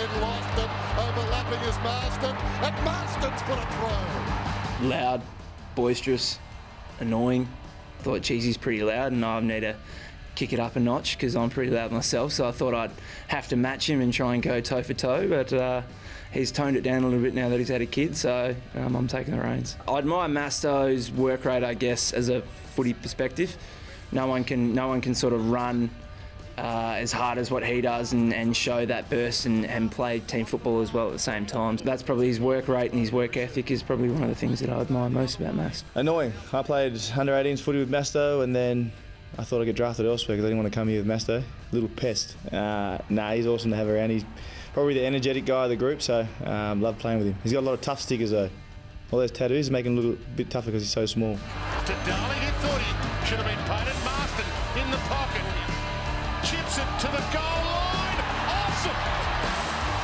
then lost it. Overlapping is Masten, and Masten's put it through. Loud, boisterous, annoying. Thought Cheesy's pretty loud, and I need to kick it up a notch because I'm pretty loud myself. So I thought I'd have to match him and try and go toe for toe, but. Uh, he's toned it down a little bit now that he's had a kid, so um, I'm taking the reins. I admire Masto's work rate, I guess, as a footy perspective. No one can, no one can sort of run uh, as hard as what he does and, and show that burst and, and, play team football as well at the same time. That's probably his work rate and his work ethic is probably one of the things that I admire most about Mast. Annoying. I played under 18s footy with Masto and then I thought I'd get drafted elsewhere because I didn't want to come here with Masto. Little pest. Uh, nah, he's awesome to have around. He's probably the energetic guy of the group, so um, love playing with him. He's got a lot of tough stickers though. All those tattoos make him a little bit tougher because he's so small. To Darling, he thought he should have been painted. Masten in the pocket. Chips it to the goal line. Awesome!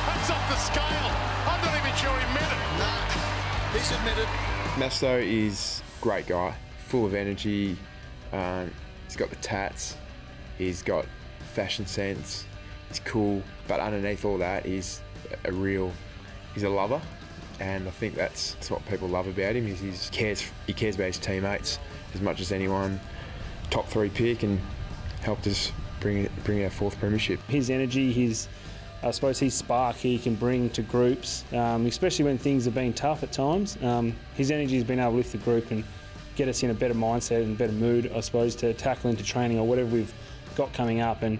That's off the scale. I'm not even sure he meant it. Nah, he's admitted. Masto is a great guy, full of energy. Um, he's got the tats. He's got fashion sense. He's cool, but underneath all that, he's a real, he's a lover, and I think that's, that's what people love about him. Is he cares, he cares about his teammates as much as anyone. Top three pick and helped us bring bring our fourth premiership. His energy, his I suppose his spark he can bring to groups, um, especially when things have been tough at times. Um, his energy has been able to lift the group and get us in a better mindset and better mood, I suppose, to tackle into training or whatever we've got coming up. And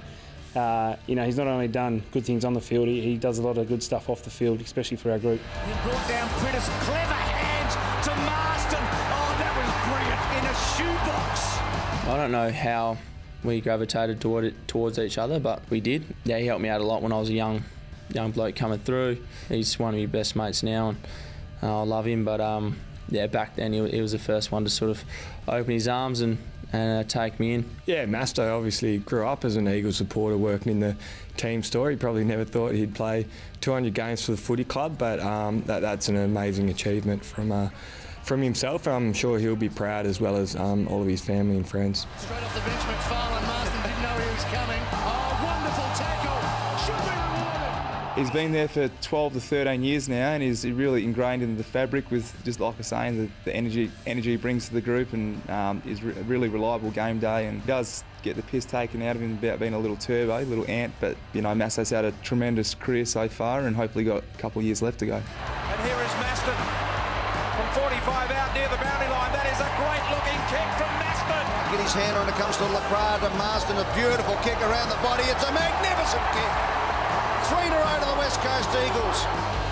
uh, you know, he's not only done good things on the field, he, he, does a lot of good stuff off the field, especially for our group. He brought down Priddis, clever hands to Masten. Oh, that was brilliant in a shoebox. I don't know how we gravitated toward it, towards each other, but we did. Yeah, he helped me out a lot when I was a young, young bloke coming through. He's one of my best mates now, and uh, I love him. But um, yeah, back then he, he was the first one to sort of open his arms and and uh, take me in. Yeah, Masto obviously grew up as an Eagle supporter working in the team store. He probably never thought he'd play 200 games for the footy club, but um, that, that's an amazing achievement from uh, from himself. I'm sure he'll be proud as well as um, all of his family and friends. Straight off the bench, McFarlane. Masten didn't know he was coming. Oh, wonderful tackle. Should be rewarded. He's been there for 12 to 13 years now and he's really ingrained in the fabric with, just like I was saying, the, the energy energy he brings to the group and um, is re- a really reliable game day and does get the piss taken out of him about being a little turbo, a little ant, but you know, Masso's had a tremendous career so far and hopefully got a couple of years left to go. And here is Masten from 45 out near the boundary line. That is a great looking kick from Masten. Get his hand on it, comes to LeCras to Masten, a beautiful kick around the body. It's a magnificent kick. Three to row to the West Coast Eagles.